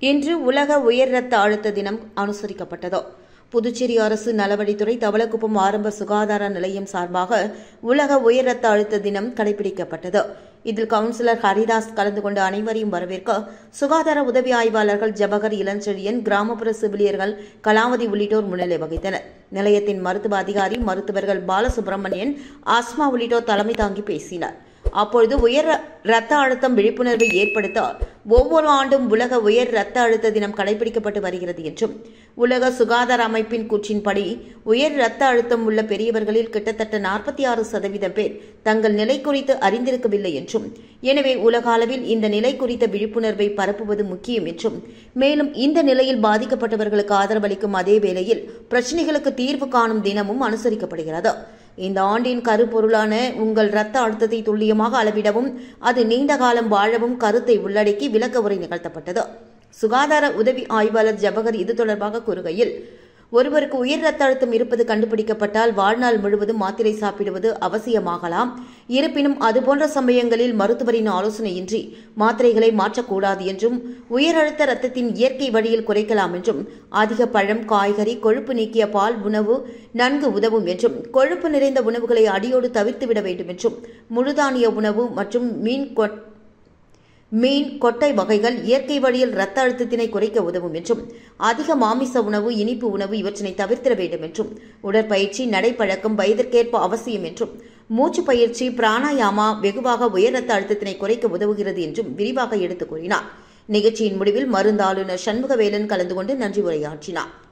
இன்று உலக உயர் ரத்த அழுத்த தினம் அனுசரிக்கப்பட்டது? புதுச்சேரி அரசு நலவழித்துறை தவளக்குப்பம் ஆரம்ப சுகாதார நிலையம் சார்பாக உலக உயர் ரத்த அழுத்த தினம் கடைபிடிக்கப்பட்டது. இதில் கவுன்சிலர் ஹரிதாஸ் கலந்து கொண்டு அனைவரையும் வரவேற்க சுகாதார உதவி ஆய்வாளர்கள் ஜபகர் இளஞ்செழியன் கிராமப்புற செவிலியர்கள் கலாவதி உள்ளிட்டோர் முன்னிலை வகித்தனர். நிலையத்தின் மருத்துவ அதிகாரி மருத்துவர்கள் பாலசுப்பிரமணியன் ஆஸ்மா உள்ளிட்டோர் தலைமை தாங்கி பேசினர். அப்பொழுது உயர் இரத்த அழுத்தம் விழிப்புணர்வை ஏற்படுத்த ஒவ்வொரு ஆண்டும் உலக உயர் இரத்த அழுத்த தினம் கடைபிடிக்கப்பட்டு வருகிறது என்றும் உலக சுகாதார அமைப்பின் கூற்றின்படி உயர் இரத்த அழுத்தம் உள்ள பெரியவர்களில் கிட்டத்தட்ட நாற்பத்தி ஆறு சதவீதம் பேர் தங்கள் நிலை குறித்து அறிந்திருக்கவில்லை என்றும் எனவே உலக அளவில் இந்த நிலை குறித்த விழிப்புணர்வை பரப்புவது முக்கியம் என்றும் மேலும் இந்த நிலையில் பாதிக்கப்பட்டவர்களுக்கு ஆதரவளிக்கும் அதே வேளையில் பிரச்சினைகளுக்கு தீர்வு காணும் தினமும் அனுசரிக்கப்படுகிறது. இந்த ஆண்டின் கருப்பொருளான உங்கள் இரத்த அழுத்தத்தை துல்லியமாக அளவிடவும் அது நீண்ட காலம் வாழவும் கருத்தை உள்ளடக்கி விளக்க உரை நிகழ்த்தப்பட்டது. சுகாதார உதவி ஆய்வாளர் ஜபகர் இது தொடர்பாக கூறுகையில் ஒருவருக்கு உயர் ரத்த அழுத்தம் இருப்பது கண்டுபிடிக்கப்பட்டால் வாழ்நாள் முழுவதும் மாத்திரை சாப்பிடுவது அவசியமாகலாம். இருப்பினும் அதுபோன்ற சமயங்களில் மருத்துவரின் ஆலோசனையின்றி மாத்திரைகளை மாற்றக்கூடாது என்றும் உயர் அழுத்த ரத்தத்தின் இயற்கை வழியில் குறைக்கலாம் என்றும் அதிக பழம் காய்கறி கொழுப்பு நீக்கிய பால் உணவு நன்கு உதவும் என்றும் கொழுப்பு நிறைந்த உணவுகளை அடியோடு தவிர்த்துவிட வேண்டும் என்றும் முழுதானிய உணவு மற்றும் மீன் மீன் கொட்டை வகைகள் இயற்கை வழியில் இரத்த அழுத்தத்தினை குறைக்க உதவும் என்றும் அதிக மாமிச உணவு இனிப்பு உணவு இவற்றினை தவிர்த்திட வேண்டும் என்றும் உடற்பயிற்சி நடைப்பழக்கம் வயதிற்கேற்ப அவசியம் என்றும் மூச்சு பயிற்சி பிராணாயாமா வெகுவாக உயர் ரத்த அழுத்தத்தினை குறைக்க உதவுகிறது என்றும் விரிவாக எடுத்துக் கூறினார். நிகழ்ச்சியின் முடிவில் மருந்தாளுநர் சண்முகவேலன் கலந்து கொண்டு நன்றி உரையாற்றினார்.